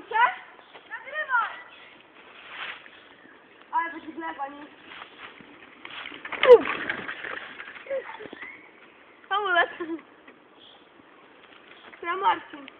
się? Nagrywaj! Ale będzie gleba, nie? Hamulec. Ja Marcin.